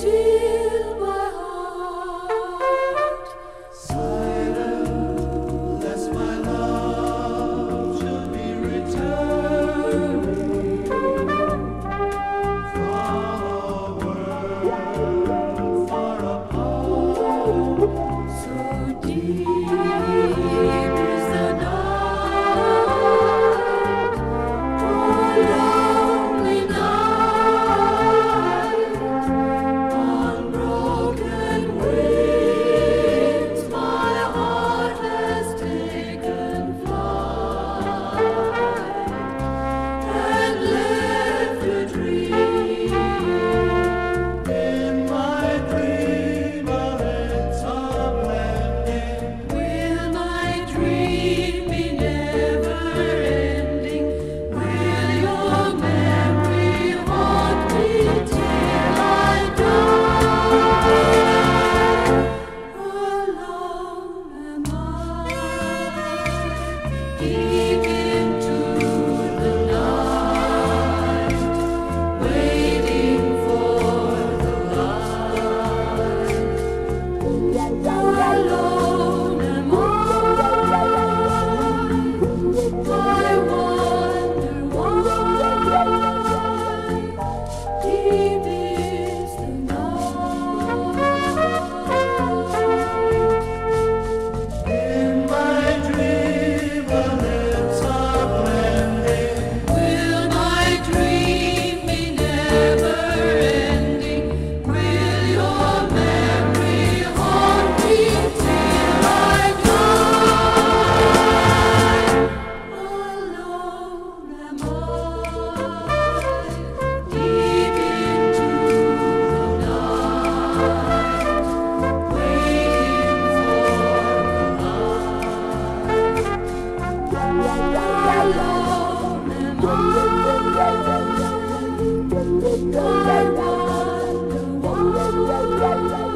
street. You. Yeah.